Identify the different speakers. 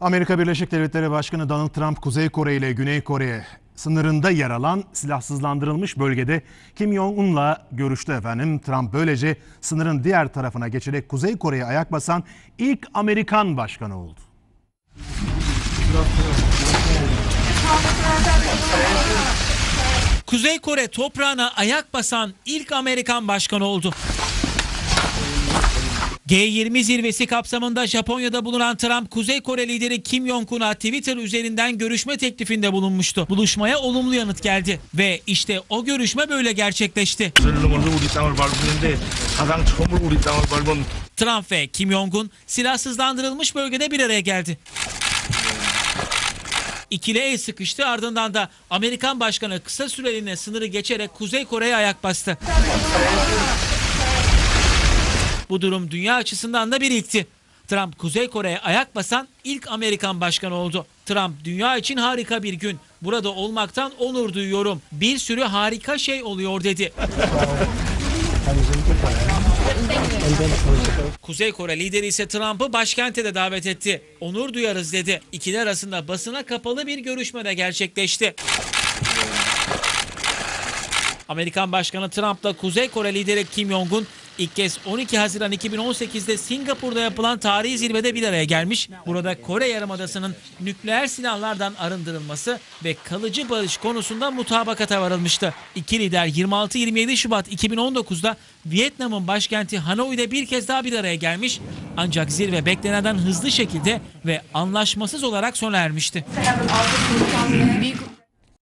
Speaker 1: Amerika Birleşik Devletleri Başkanı Donald Trump, Kuzey Kore ile Güney Kore sınırında yer alan silahsızlandırılmış bölgede Kim Jong-un'la görüştü efendim. Trump böylece sınırın diğer tarafına geçerek Kuzey Kore'ye ayak basan ilk Amerikan başkanı oldu.
Speaker 2: Kuzey Kore toprağına ayak basan ilk Amerikan başkanı oldu. G20 zirvesi kapsamında Japonya'da bulunan Trump, Kuzey Kore lideri Kim Jong-un'a Twitter üzerinden görüşme teklifinde bulunmuştu. Buluşmaya olumlu yanıt geldi ve işte o görüşme böyle gerçekleşti. Trump ve Kim Jong-un silahsızlandırılmış bölgede bir araya geldi ikili el sıkıştı. Ardından da Amerikan başkanı kısa süreliğine sınırı geçerek Kuzey Kore'ye ayak bastı. Bu durum dünya açısından da bir ilkti. Trump Kuzey Kore'ye ayak basan ilk Amerikan başkanı oldu. Trump dünya için harika bir gün. Burada olmaktan onur duyuyorum. Bir sürü harika şey oluyor dedi. Kuzey Kore lideri ise Trump'ı başkente de davet etti. Onur duyarız dedi. İkili arasında basına kapalı bir görüşme de gerçekleşti. Amerikan Başkanı Trump'la Kuzey Kore lideri Kim Jong-un ilk kez 12 Haziran 2018'de Singapur'da yapılan tarihi zirvede bir araya gelmiş. Burada Kore Yarımadası'nın nükleer silahlardan arındırılması ve kalıcı barış konusunda mutabakata varılmıştı. İki lider 26-27 Şubat 2019'da Vietnam'ın başkenti Hanoi'de bir kez daha bir araya gelmiş. Ancak zirve beklenenden hızlı şekilde ve anlaşmasız olarak sona ermişti.